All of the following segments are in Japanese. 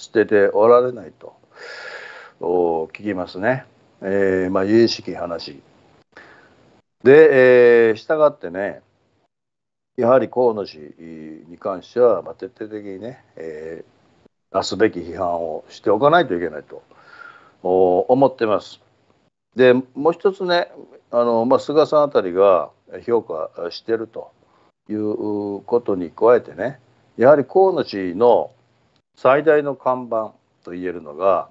捨てておられないと聞きますね。えー、まあ、有識話。で、えー、従ってね、やはり河野氏に関しては、まあ、徹底的にね、えー、なすべき批判をしておかないといけないと思ってます。でもう一つねあの、まあ、菅さんあたりが評価してるということに加えてねやはり河野氏の最大の看板と言えるのが、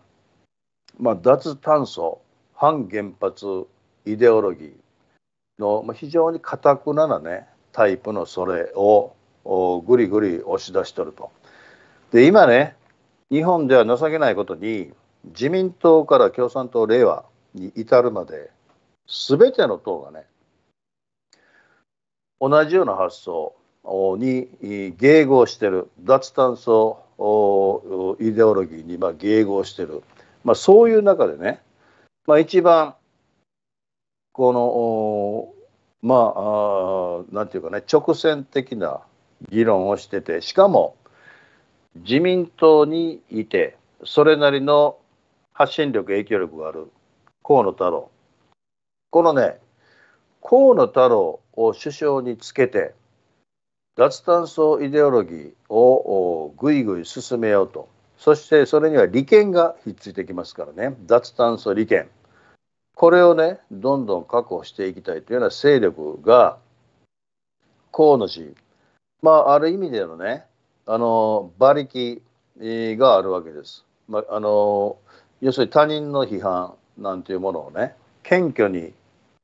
まあ、脱炭素反原発イデオロギーの、まあ、非常にかたくななねタイプのそれをぐりぐり押し出しとると。で今ね日本では情けないことに自民党から共産党令和に至るまで全ての党がね同じような発想に迎合してる。脱炭素イデオロギーに迎合してる、まあ、そういう中でね、まあ、一番このまあなんていうかね直線的な議論をしててしかも自民党にいてそれなりの発信力影響力がある河野太郎。このね河野太郎を首相につけて脱炭素イデオロギーをぐいぐい進めようと。そしてそれには利権がひっついてきますからね。脱炭素利権。これをねどんどん確保していきたいというような勢力が河野氏。まあある意味でのねあの馬力があるわけです。まあ、の要するに他人の批判なんていうものをね謙虚に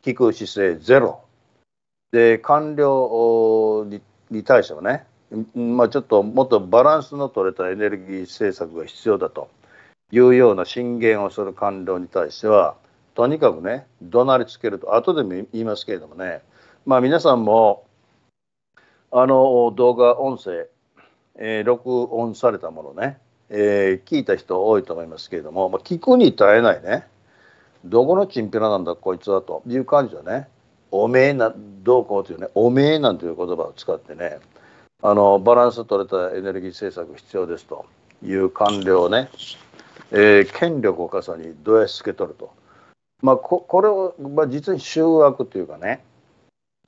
聞く姿勢ゼロ。で官僚にに対してはね、まあ、ちょっともっとバランスの取れたエネルギー政策が必要だというような進言をする官僚に対してはとにかくね怒鳴りつけると後でも言いますけれどもねまあ皆さんもあの動画音声、えー、録音されたものねえー、聞いた人多いと思いますけれども、まあ、聞くに耐えないねどこのチンピラなんだこいつはという感じでね。おめえなどうこうというねおめえなんていう言葉を使ってねあのバランス取れたエネルギー政策必要ですという官僚をね、えー、権力を重にどうやつけ取ると、まあ、ここれを、まあ、実に集約というかね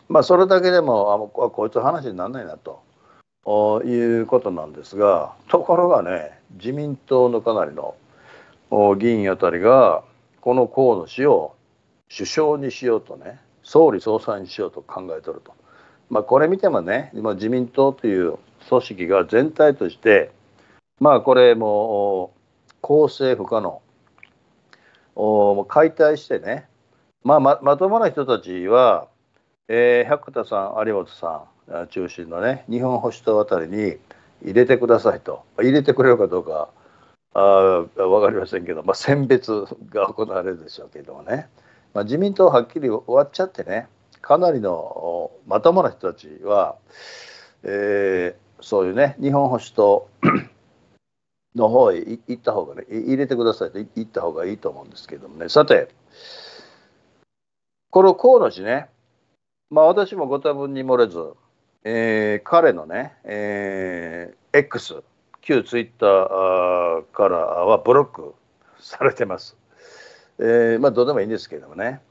まあそれだけでもあこいつ話にならないなということなんですがところがね自民党のかなりの議員あたりがこの河野氏を首相にしようとね総理総裁にしようと考えとると、まあ、これ見てもね今自民党という組織が全体としてまあこれも公正不可能。解体してね、まあ、ままともな人たちは、えー、百田さん有本さん中心のね日本保守党あたりに入れてくださいと。入れてくれるかどうかあ分かりませんけど、まあ、選別が行われるでしょうけどもね、まあ、自民党はっきり終わっちゃってねかなりのまともな人たちは、えー、そういうね日本保守党の方へ行った方がね入れてくださいと言った方がいいと思うんですけどもねさてこの河野氏ねまあ私もご多分に漏れずえー、彼のね、えー、X 旧ツイッターからはブロックされてます。えー、まあどうでもいいんですけどもね。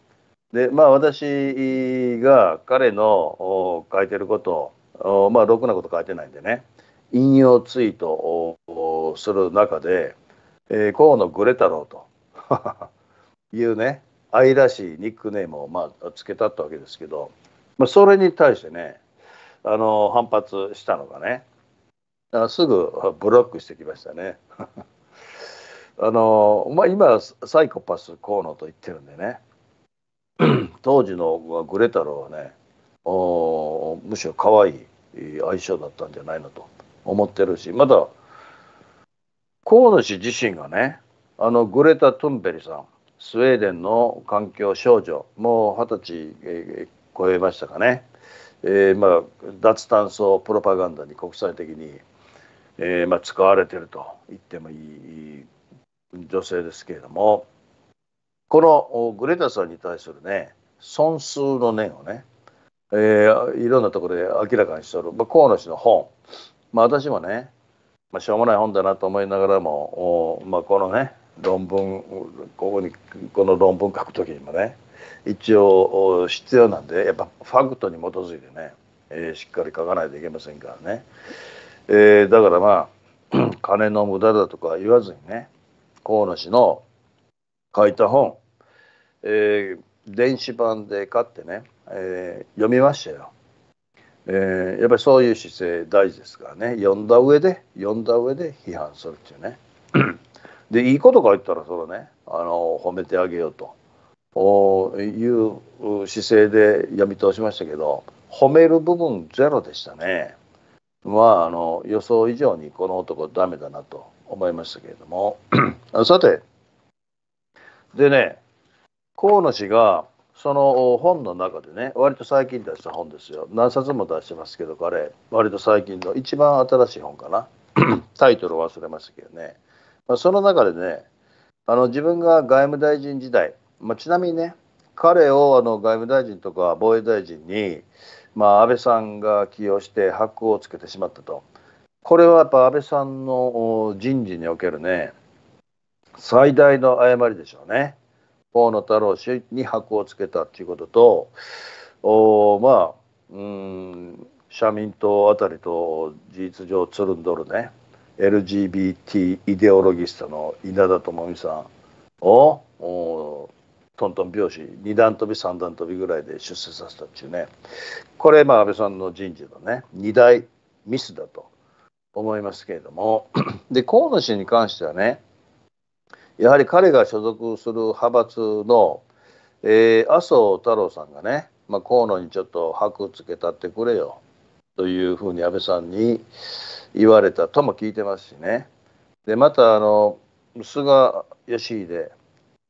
でまあ私が彼の書いてることをまあろくなこと書いてないんでね引用ツイートをする中で、えー、河野グレ太郎と いうね愛らしいニックネームをまあつけたったわけですけど、まあ、それに対してねあの反発したのがねすぐブロックしてきましたね。あのまあ、今サイコパス河野と言ってるんでね。当時のグレ太郎はねおむしろ可愛い相性だったんじゃないのと思ってるしまだ河野氏自身がねあのグレタ・トゥンベリさんスウェーデンの環境少女もう二十歳、え超えましたかね。えー、まあ、脱炭素プロパガンダに国際的に、えー、まあ、使われてると言ってもいい女性ですけれどもこのグレタさんに対するね損数の念をね、えー、いろんなところで明らかにしておる、まあ、河野氏の本、まあ、私もねまあ、しょうもない本だなと思いながらも、まあ、このね論文ここにこの論文書く時にもね一応必要なんでやっぱファクトに基づいてね、えー、しっかり書かないといけませんからね、えー、だからまあ 金の無駄だとか言わずにね河野氏の書いた本、えー、電子版で買ってね、えー、読みましたよ。えー、やっぱりそういう姿勢大事ですからね。読んだ上で読んだ上で批判するっていうね。でいいこと書いたらそれねあの褒めてあげようと。いう姿勢で読み通しましたけど褒める部分ゼロでしたね。まああの予想以上にこの男ダメだなと。思いましたけれども。さて。でね河野氏がその本の中でね割と最近出した本ですよ。何冊も出してますけど彼。割と最近の一番新しい本かな。タイトル忘れましたけどね、まあ、その中でねあの自分が外務大臣時代、まあ、ちなみにね彼をあの外務大臣とか防衛大臣に、まあ、安倍さんが起用して箔をつけてしまったと。これはやっぱ安倍さんの人事におけるね最大の誤りでしょうね。河野太郎氏に箔をつけたっていうこととおまあうん社民党あたりと事実上つるんどるね。LGBT イデオロギストの稲田朋美さんをおトントン拍子2段跳び3段跳びぐらいで出世させたっていうね。これまあ安倍さんの人事のね2大ミスだと。思いますけれども。で河野氏に関してはねやはり彼が所属する派閥の、えー、麻生太郎さんがね、まあ、河野にちょっと箔つけたってくれよというふうに安倍さんに言われたとも聞いてますしね。でまたあの菅義偉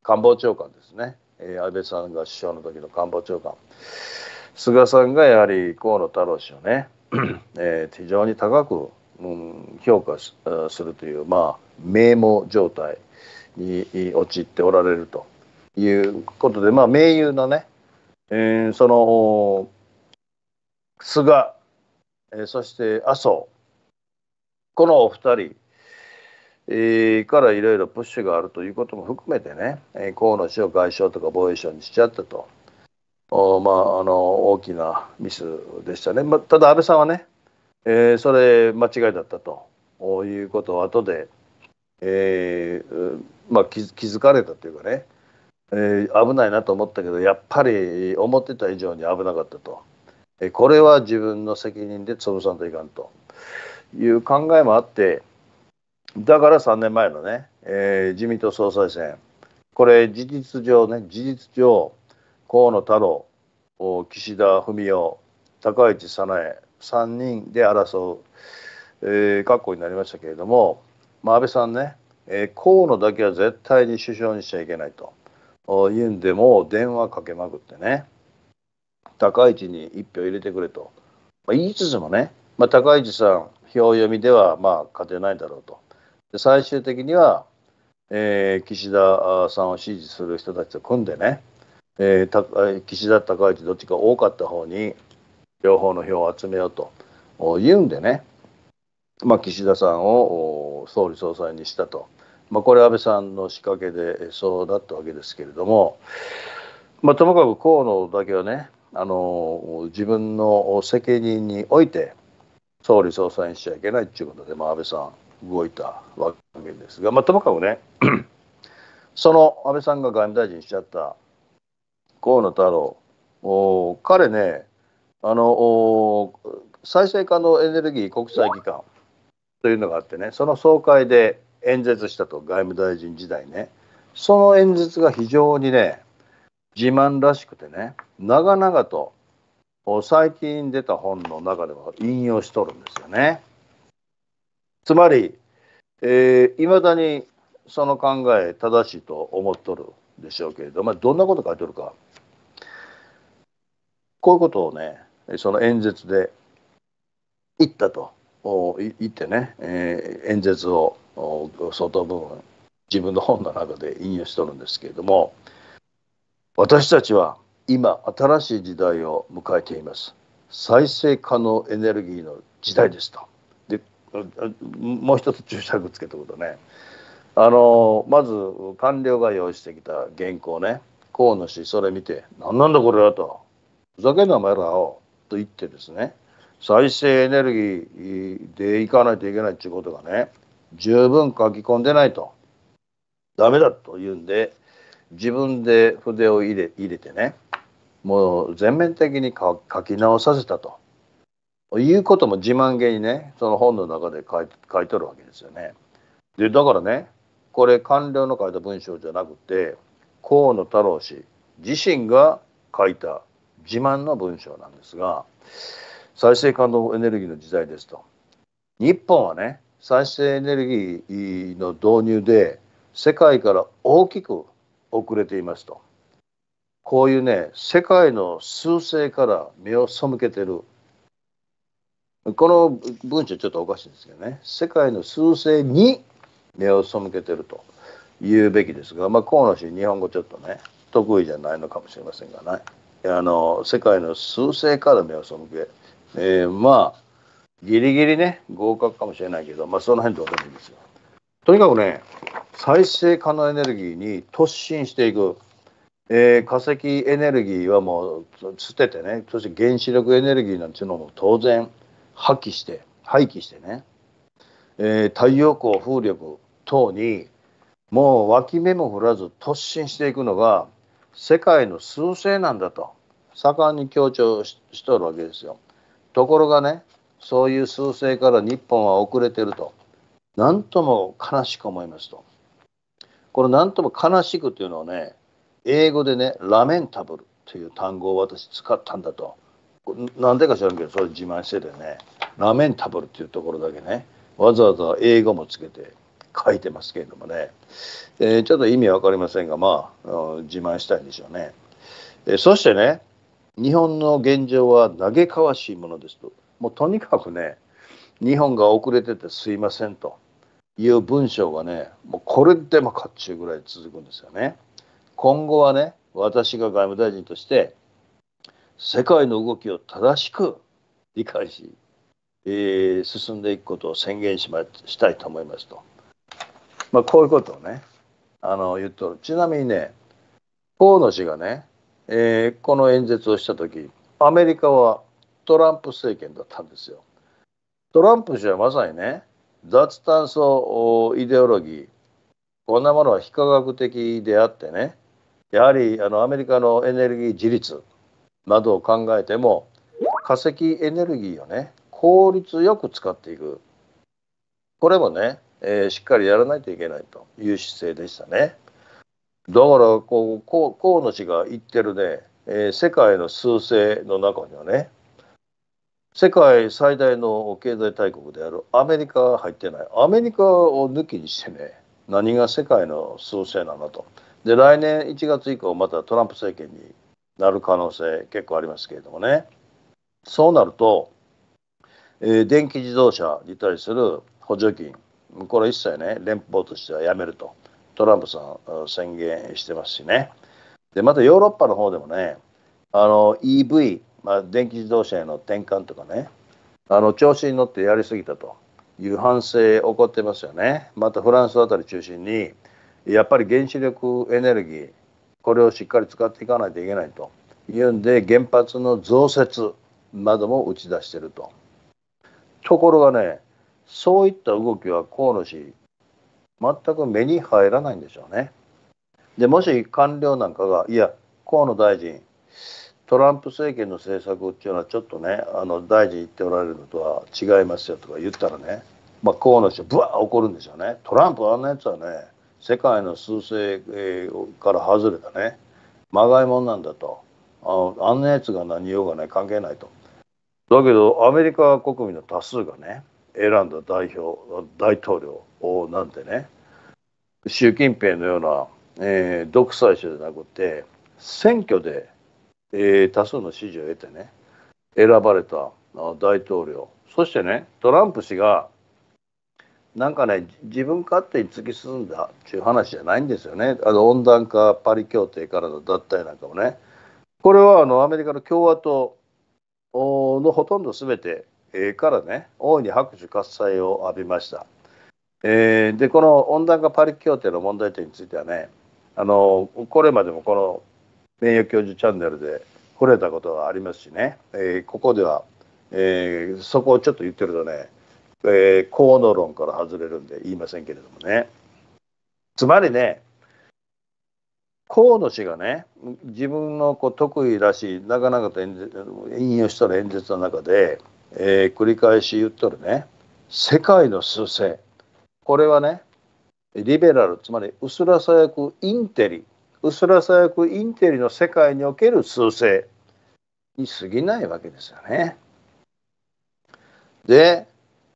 官房長官ですね、えー、安倍さんが首相の時の官房長官。菅さんがやはり河野太郎氏をね、えー、非常に高く、うん、評価するというまあ名簿状態に陥っておられるということで、まあ、盟友のね、えー、その菅、えー、そして麻生このお二人、えー、からいろいろプッシュがあるということも含めてね、えー、河野氏を外相とか防衛省にしちゃったと。おまあ、あの大きなミスでしたね、まあ、ただ安倍さんはね、えー、それ間違いだったと。いうことを後で、えー、まあ、気づかれたというかね、えー、危ないなと思ったけどやっぱり思ってた以上に危なかったと、えー、これは自分の責任で潰さんといかんと。いう考えもあってだから3年前のね、えー、自民党総裁選。これ事実上ね事実上河野太郎岸田文雄高市早苗3人で争う、えー、格好になりましたけれども、まあ、安倍さんねえー、河野だけは絶対に首相にしちゃいけないというんでも電話かけまくってね高市に一票入れてくれと、まあ、言いつつもね、まあ、高市さん票読みではまあ勝てないだろうと。で最終的には、えー、岸田さんを支持する人たちと組んでね、えー、岸田高市どっちか多かった方に両方の票を集めようと言うんでね、まあ、岸田さんを総理総裁にしたと。まあ、これ安倍さんの仕掛けでそうだったわけですけれども、まあ、ともかく河野だけはねあの自分の責任において総理総裁にしちゃいけないということで、まあ、安倍さん動いたわけですが、まあ、ともかくね その安倍さんが外務大臣しちゃった河野太郎。彼ねあの再生可能エネルギー国際機関というのがあってねその総会で演説したと外務大臣時代ねその演説が非常にね自慢らしくてね長々と最近出た本の中では引用しとるんですよね。つまりいま、えー、だにその考え正しいと思っとるでしょうけれど、ま、どんなこと書いてるかこういうことをねその演説で言ったと。言ってね、えー、演説を相当部分自分の本の中で引用しとるんですけれども私たちは今新しい時代を迎えています。再生可能エネルギーの時代ですと。でもう一つ注釈つけておくとね。あのまず官僚が用意してきた原稿ね。河野氏それ見て「何なんだこれは」と「ふざけんなお前らを」と言ってですね再生エネルギーでいかないといけないっていうことがね十分書き込んでないとダメだというんで自分で筆を入れ入れてねもう全面的に書き直させたということも自慢げにねその本の中で書い書いとるわけですよね。でだからねこれ官僚の書いた文章じゃなくて河野太郎氏自身が書いた自慢の文章なんですが再生可能エネルギーの時代ですと。日本はね再生エネルギーの導入で世界から大きく遅れていますと。こういうね世界の趨勢から目を背けてる。この文章ちょっとおかしいんですけどね。世界の趨勢に目を背けてると。言うべきですが、まあ、河野氏日本語ちょっとね得意じゃないのかもしれませんがね。あの世界の趨勢から目を背け、えー、まあギリギリね合格かもしれないけど、まあ、その辺どうでもいいんですよ。とにかくね再生可能エネルギーに突進していく、えー、化石エネルギーはもう捨ててねそして原子力エネルギーなんていうのも当然破棄して廃棄してね、えー、太陽光風力等にもう脇目も振らず突進していくのが世界の趨勢なんだと盛んに強調しとるわけですよ。ところがねそういう趨勢から日本は遅れてると何とも悲しく思いますと。この何とも悲しくというのはね英語でねラメンタブルという単語を私使ったんだと。なんでか知らんけどそれ自慢しててねラメンタブルっていうところだけねわざわざ英語もつけて書いてますけれどもね、えー、ちょっと意味は分かりませんがまあ自慢したいんでしょうね、えー、そしてね日本の現状は嘆かわしいものですと。もうとにかくね日本が遅れててすいませんと。いう文章がねもうこれでもかっちゅうぐらい続くんですよね。今後はね私が外務大臣として世界の動きを正しく理解し、えー、進んでいくことを宣言しましたいと思いますと。まあ、こういうことをねあの言っとるちなみにね河野氏がね、えー、この演説をした時アメリカはトランプ政権だったんですよ。トランプ氏はまさにね脱炭素イデオロギーこんなものは非科学的であってねやはりあのアメリカのエネルギー自立などを考えても化石エネルギーをね効率よく使っていくこれもね、えー、しっかりやらないといけないという姿勢でしたね。だからこう河野氏が言ってるね、えー、世界の趨勢の中にはね世界最大の経済大国であるアメリカが入ってない。アメリカを抜きにしてね何が世界の趨勢なのと。で来年1月以降またトランプ政権になる可能性結構ありますけれどもね。そうなると、えー、電気自動車に対する補助金これ一切ね連邦としてはやめると。トランプさん宣言してますしね。でまたヨーロッパの方でもねあの EV、まあ、電気自動車への転換とかねあの調子に乗ってやりすぎたと。いう反省起こってますよね。またフランスあたり中心にやっぱり原子力エネルギーこれをしっかり使っていかないといけないと。いうんで原発の増設なども打ち出してると。ところがねそういった動きは河野氏全く目に入らないんでしょうね。でもし官僚なんかがいや河野大臣トランプ政権の政策っていうのはちょっとねあの大臣言っておられるのとは違いますよとか言ったらね、まあ、河野氏はぶわー怒るんでしょうね。トランプあんなやつはね世界の趨勢から外れたねまがいもんなんだとああんなやつが何用がない関係ないとだけどアメリカ国民の多数がね選んだ代表大統領なんてね習近平のような、えー、独裁者じゃなくて選挙で、えー、多数の支持を得てね選ばれた大統領。そしてねトランプ氏がなんかね自分勝手に突き進んだっていう話じゃないんですよね。あの温暖化パリ協定からの脱退なんかもね。これはあのアメリカの共和党のほとんど全て、からね大いに拍手喝采を浴びました。えー、でこの温暖化パリ協定の問題点についてはねあのこれまでもこの名誉教授チャンネルで触れたことがありますしね、えー、ここでは、えー、そこをちょっと言ってるとね、えー、河野論から外れるんで言いませんけれどもねつまりね河野氏がね自分のこう得意らしいなかなかと引用した演説の中で、えー、繰り返し言っとるね。世界の趨勢。これはねリベラルつまり薄らさやくインテリ。薄らさやくインテリの世界における趨勢。に過ぎないわけですよね。で、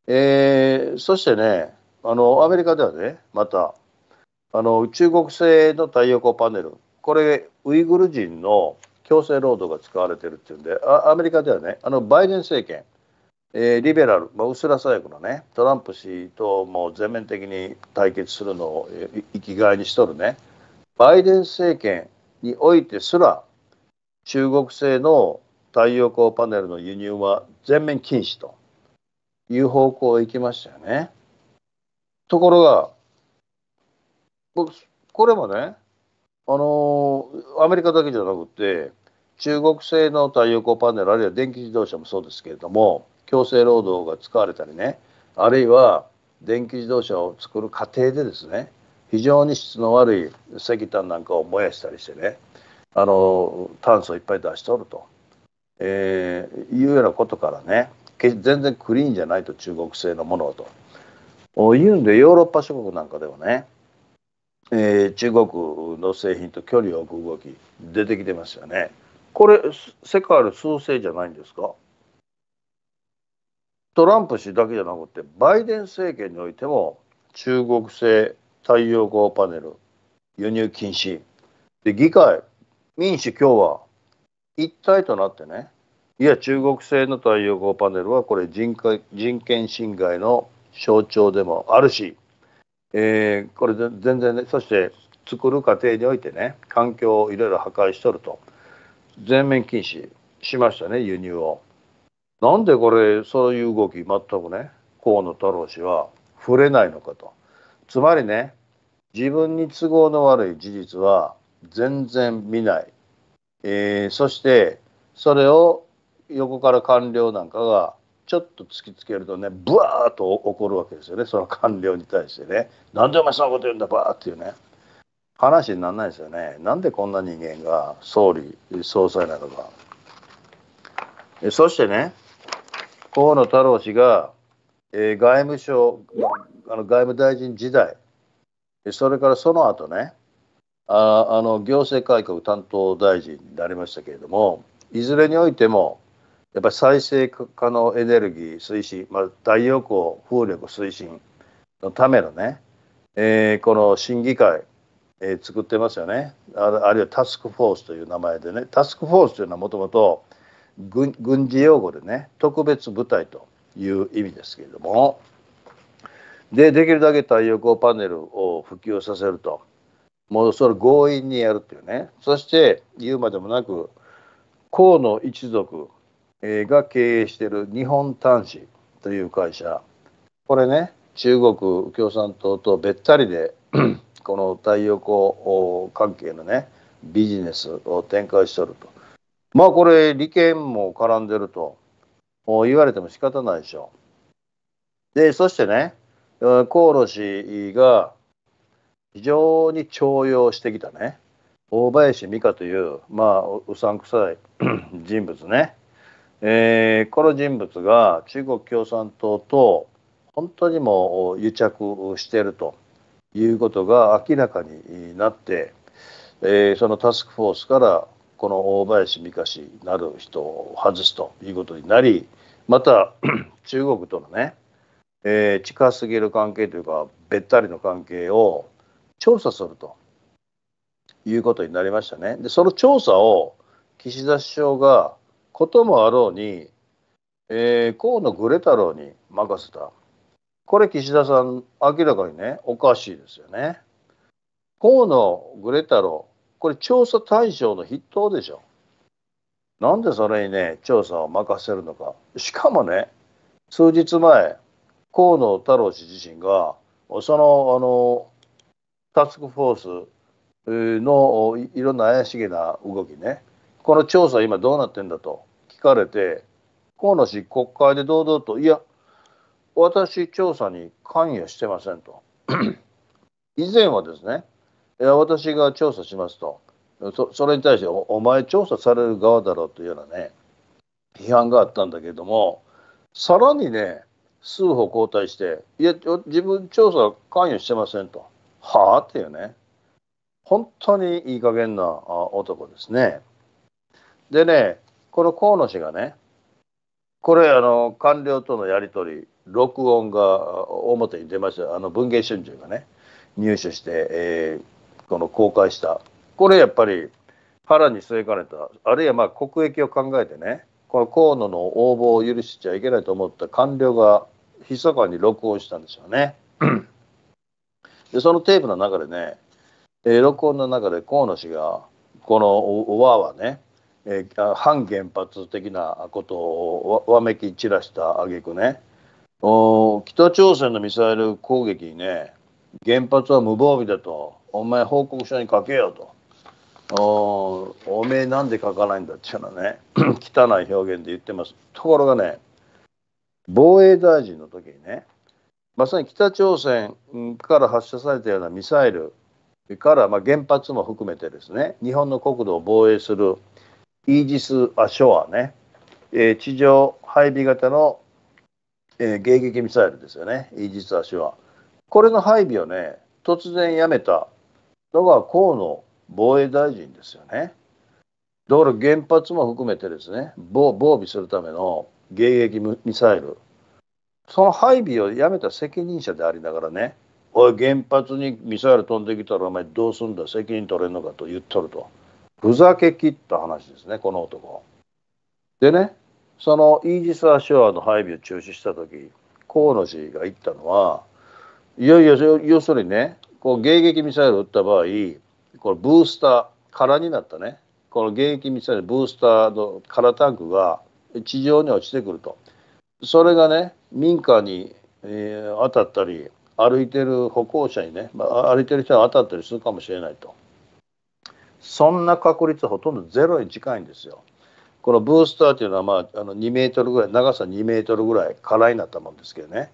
えー、そしてねあのアメリカではねまたあの中国製の太陽光パネル。これウイグル人の強制労働が使われてるっていうんでアメリカではねあのバイデン政権、えー、リベラル、まあ、薄ら左翼のねトランプ氏ともう全面的に対決するのを生きがいにしとるねバイデン政権においてすら中国製の太陽光パネルの輸入は全面禁止という方向へ行きましたよね。ところがこれもねあのアメリカだけじゃなくて中国製の太陽光パネルあるいは電気自動車もそうですけれども強制労働が使われたりねあるいは電気自動車を作る過程でですね非常に質の悪い石炭なんかを燃やしたりしてねあの炭素をいっぱい出しておると、えー、いうようなことからね全然クリーンじゃないと中国製のものというんでヨーロッパ諸国なんかではねえー、中国の製品と距離を置く動き出てきてますよね。これ世界の趨勢じゃないんですか？トランプ氏だけじゃなくてバイデン政権においても中国製太陽光パネル輸入禁止。で議会民主共和一体となってね。いや中国製の太陽光パネルはこれ人人権侵害の象徴でもあるしえー、これ全然ねそして作る過程においてね環境をいろいろ破壊しとると。全面禁止しましたね輸入を。なんでこれそういう動き全くね河野太郎氏は触れないのかと。つまりね自分に都合の悪い事実は全然見ない、えー、そしてそれを横から官僚なんかがちょっと突きつけるとねブワーッと怒るわけですよね。その官僚に対してね。なんでお前そんなこと言うんだバーっていうね。話にならないですよね。なんでこんな人間が総理総裁なのか。そしてね河野太郎氏が、えー、外務省あの外務大臣時代それからその後ねああの行政改革担当大臣になりましたけれどもいずれにおいてもやっぱり再生可能エネルギー推進、まあ、太陽光風力推進のためのね、えー、この審議会、えー、作ってますよね。ああるいはタスクフォースという名前でね。タスクフォースというのはもともと軍事用語でね特別部隊という意味ですけれども。でできるだけ太陽光パネルを普及させると。もうそれ強引にやるっていうね。そして言うまでもなく河野一族が経営している日本端子という会社。これね中国共産党とべったりで この太陽光関係のねビジネスを展開しておると。まあこれ利権も絡んでると。言われても仕方ないでしょ。うでそしてね河野氏が非常に重用してきたね。大林美香というまあうさんくさい 人物ね。えー、この人物が中国共産党と本当にもう癒着していると。いうことが明らかになって、えー、そのタスクフォースからこの大林美香氏なる人を外すということになりまた 中国とのね、えー、近すぎる関係というかべったりの関係を調査するということになりましたね。でその調査を岸田首相がこともあろうに、えー、河野グレ太郎に任せた。これ岸田さん明らかにねおかしいですよね。河野グレ太郎これ調査対象の筆頭でしょ。なんでそれにね調査を任せるのか。しかもね数日前、河野太郎氏自身が、そのあのタスクフォースのいろんな怪しげな動きね、この調査、今どうなってんだと聞かれて、河野氏、国会で堂々と、いや、私、調査に関与してませんと。以前はですね、いや私が調査しますとそ、それに対してお、お前調査される側だろうというようなね、批判があったんだけども、さらにね、数歩交代して、いや、自分調査関与してませんと。はあ？っていうね。本当にいい加減な男ですね。でね、この河野氏がね、これ、あの、官僚とのやり取り、録音が表に出ました。あの、文藝春秋がね、入手して、えー、この公開した。これやっぱり腹に据えかねた、あるいはまあ国益を考えてね、この河野の応募を許しちゃいけないと思った官僚が密かに録音したんでしょうね。でそのテープの中でね、えー、録音の中で河野氏がこの和はね、えー、反原発的なことをわめき散らした挙句ねお北朝鮮のミサイル攻撃にね原発は無防備だとお前報告書に書けよと。おおめえなんで書かないんだっていうのはね。汚い表現で言ってます。ところがね防衛大臣の時にねまさに北朝鮮から発射されたようなミサイルから、まあ、原発も含めてですね日本の国土を防衛するイージス・アショアね、えー、地上配備型の、えー、迎撃ミサイルですよね。イージス・アショア。これの配備をね突然やめたのが河野防衛大臣ですよね。だから原発も含めてですね防備するための迎撃ミサイル。その配備をやめた責任者でありながらねおい原発にミサイル飛んできたらお前どうすんだ責任取れんのかと言っとると。ふざけきった話ですねこの男。でねそのイージス・アショアの配備を中止した時河野氏が言ったのはいやいや要するにねこう迎撃ミサイルを撃った場合このブースター空になったね。この迎撃ミサイルブースターの空タンクが地上に落ちてくると。それがね民家に、えー、当たったり歩いてる歩行者にね、まあ、歩いてる人に当たったりするかもしれないと。そんな確率はほとんどゼロに近いんですよ。このブースターっていうのは、まあ、あの2メートルぐらい長さ2メートルぐらい空になったもんですけどね。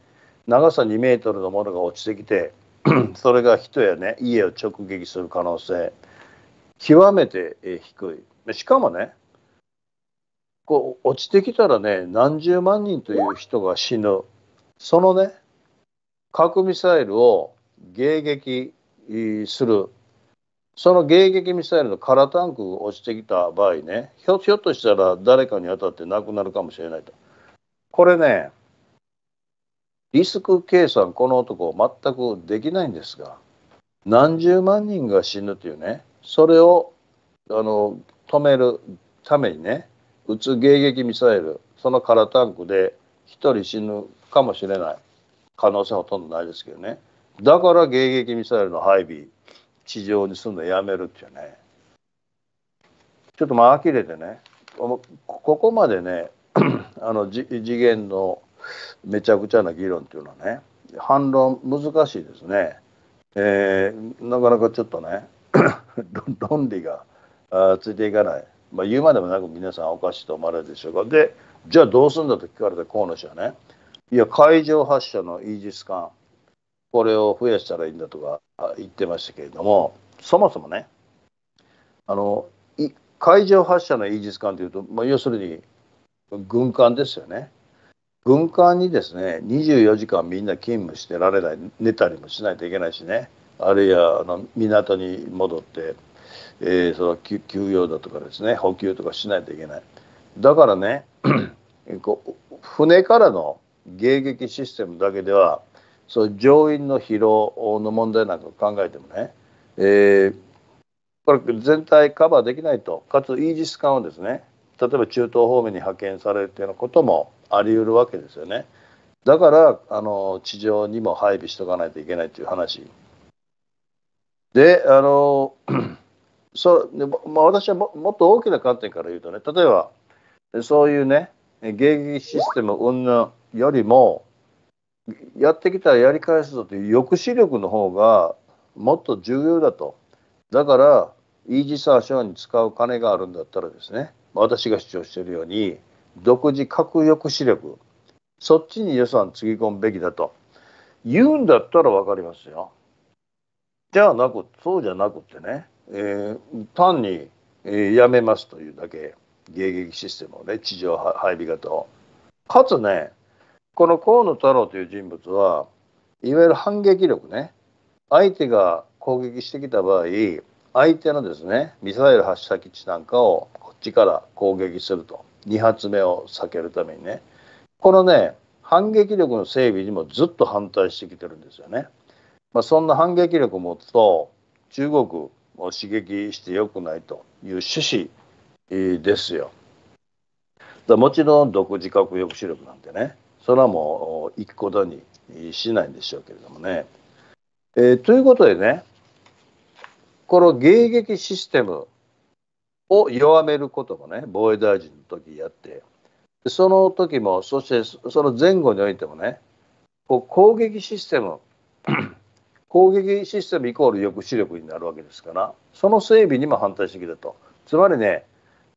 長さ2メートルのものが落ちてきて それが人やね家を直撃する可能性極めて低い。しかもねこう落ちてきたらね何十万人という人が死ぬ。そのね核ミサイルを迎撃する。その迎撃ミサイルの空タンクが落ちてきた場合ねひょひょっとしたら誰かに当たって亡くなるかもしれないと。これねリスク計算この男全くできないんですが何十万人が死ぬというねそれをあの止めるためにね撃つ迎撃ミサイルその空タンクで1人死ぬかもしれない。可能性はほとんどないですけどね。だから迎撃ミサイルの配備地上にするのやめるっていうね。ちょっとまあ呆れてねここまでね あの次元のめちゃくちゃな議論っていうのはね反論難しいですね、えー、なかなかちょっとね 論理があついていかない、まあ、言うまでもなく皆さんおかしいと思われるでしょうかでじゃあどうするんだと聞かれた河野氏はねいや海上発射のイージス艦これを増やしたらいいんだとか言ってましたけれどもそもそもねあの海上発射のイージス艦というと、まあ、要するに軍艦ですよね。軍艦にですね24時間みんな勤務してられない寝たりもしないといけないしね。あるいはあの港に戻って、えー、その休養だとかですね補給とかしないといけない。だからね 船からの迎撃システムだけではそう乗員の疲労の問題なんか考えてもね、えー、これ全体カバーできないとかつイージス艦をですね例えば中東方面に派遣されるというようなこともあり得るわけですよね。だからあの地上にも配備しとかないといけないという話。であの そで、まあ、私はももっと大きな観点から言うとね例えばそういうね迎撃システム云々よりもやってきたらやり返すぞという抑止力の方がもっと重要だとだからイージス・アショアに使う金があるんだったらですね私が主張しているように独自核抑止力。そっちに予算つぎ込むべきだと。言うんだったら分かりますよ。じゃなくそうじゃなくってね、えー、単に、えー、やめますというだけ。迎撃システムをね地上配備型を。かつねこの河野太郎という人物はいわゆる反撃力ね。相手が攻撃してきた場合相手のですねミサイル発射基地なんかをこっちから攻撃すると。2発目を避けるためにねこのね反撃力の整備にもずっと反対してきてるんですよね。まあ、そんな反撃力を持つと中国を刺激してよくないという趣旨ですよ。だもちろん独自核抑止力なんてねそれはもう一個だにしないんでしょうけれどもね。えー、ということでねこの迎撃システムを弱めることもね防衛大臣の時やってその時もそしてその前後においてもねこう攻撃システム 攻撃システムイコール抑止力になるわけですからその整備にも反対してきたと。つまりね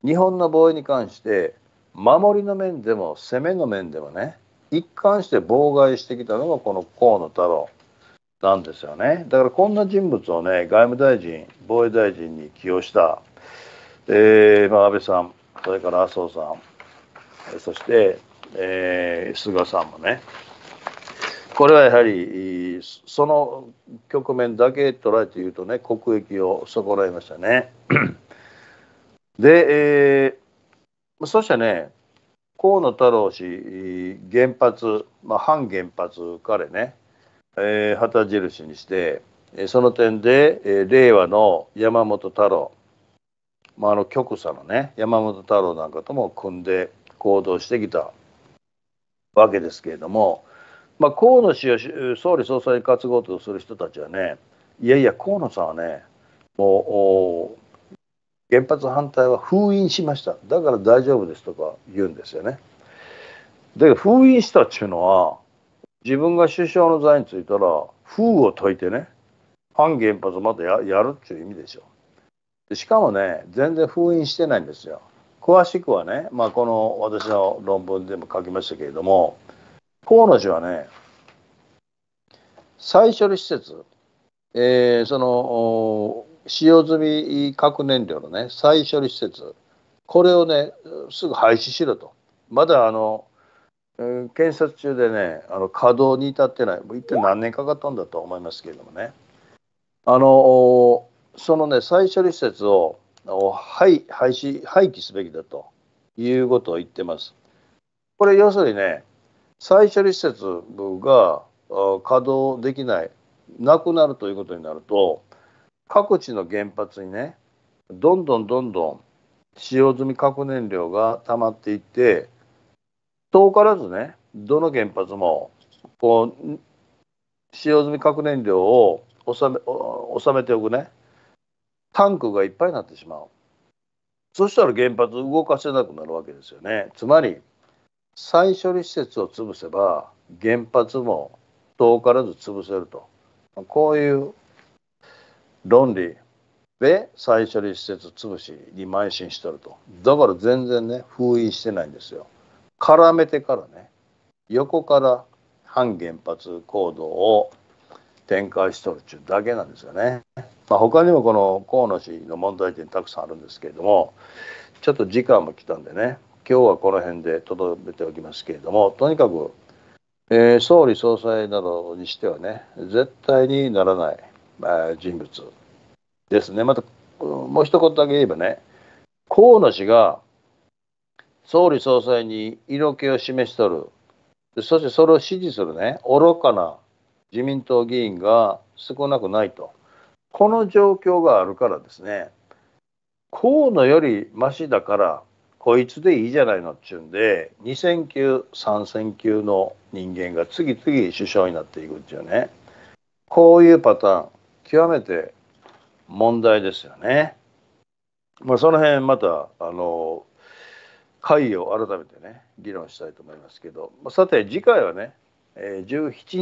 日本の防衛に関して守りの面でも攻めの面でもね一貫して妨害してきたのがこの河野太郎なんですよね。だからこんな人物をね外務大臣防衛大臣に起用した、えーまあ、安倍さんそれから麻生さんそして、えー、菅さんもねこれはやはりその局面だけ捉えて言うとね国益を損ないましたね。で、えー、そしてね河野太郎氏原発、まあ、反原発彼ね、えー、旗印にしてその点で、えー、令和の山本太郎、まあ、あの極左のね山本太郎なんかとも組んで行動してきたわけですけれどもまあ、河野氏を総理総裁に担ごうとする人たちはねいやいや河野さんはねもう原発反対は封印しましただから大丈夫ですとか言うんですよね。で封印したっていうのは自分が首相の座についたら封を解いてね反原発またややるっていう意味でしょ。しかもね全然封印してないんですよ。詳しくはね、まあ、この私の論文でも書きましたけれども河野氏はね、再処理施設、えー、その使用済み核燃料のね、再処理施設、これをね、すぐ廃止しろと。まだあの、えー、建設中でね、あの稼働に至ってない、一体何年かかったんだと思いますけれどもね、あのそのね、再処理施設を廃廃止廃棄すべきだということを言ってます。これ要するにね、再処理施設が稼働できないなくなるということになると各地の原発にねどんどんどんどん使用済み核燃料が溜まっていって遠からずねどの原発もこう使用済み核燃料を収め収めておくねタンクがいっぱいになってしまう。そしたら原発動かせなくなるわけですよね。つまり再処理施設を潰せば原発も遠からず潰せると。こういう論理で再処理施設潰しに邁進してると。だから全然ね封印してないんですよ。絡めてからね横から反原発行動を展開しとるっちゅうだけなんですよね。まあ、他にもこの河野氏の問題点たくさんあるんですけれどもちょっと時間も来たんでね今日はこの辺でとどめておきますけれどもとにかく、えー、総理総裁などにしてはね絶対にならない、えー、人物ですねまたもう一言だけ言えばね河野氏が総理総裁に色気を示しとるそしてそれを支持するね愚かな自民党議員が少なくないと。この状況があるからですね。河野よりましだからこいつでいいじゃないのっちゅうんで2選級3選級の人間が次々首相になっていくっていうね。こういうパターン極めて問題ですよね。まあ、その辺またあの会を改めてね議論したいと思いますけど、さて次回はね、えー、17